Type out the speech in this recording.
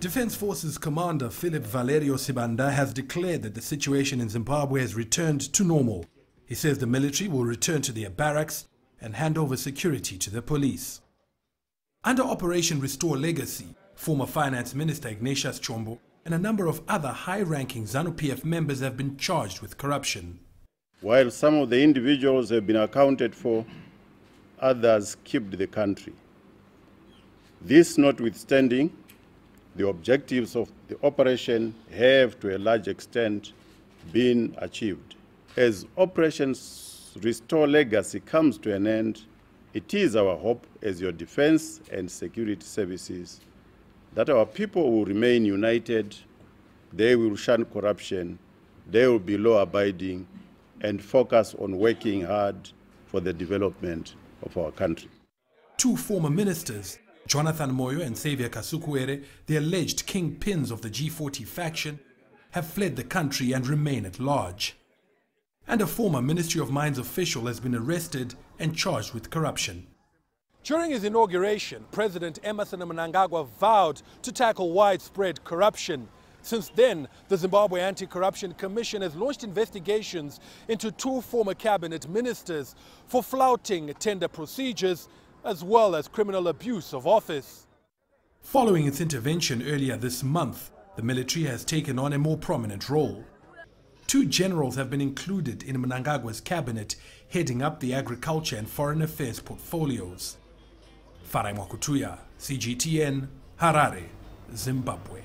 Defense Forces Commander Philip Valerio Sibanda has declared that the situation in Zimbabwe has returned to normal. He says the military will return to their barracks and hand over security to the police. Under Operation Restore Legacy, former Finance Minister Ignatius Chombo and a number of other high-ranking ZANU-PF members have been charged with corruption. While some of the individuals have been accounted for, others kept the country. This notwithstanding, the objectives of the operation have to a large extent been achieved. As Operation Restore Legacy comes to an end, it is our hope as your defense and security services that our people will remain united, they will shun corruption, they will be law abiding, and focus on working hard for the development of our country. Two former ministers, Jonathan Moyo and Saviour Kasukuwere, the alleged kingpins of the G40 faction, have fled the country and remain at large. And a former Ministry of Mines official has been arrested and charged with corruption. During his inauguration, President Emmerson Mnangagwa vowed to tackle widespread corruption. Since then, the Zimbabwe Anti-Corruption Commission has launched investigations into two former cabinet ministers for flouting tender procedures as well as criminal abuse of office. Following its intervention earlier this month, the military has taken on a more prominent role. Two generals have been included in Mnangagwa's cabinet, heading up the agriculture and foreign affairs portfolios. Farai Mwakutuya, CGTN, Harare, Zimbabwe.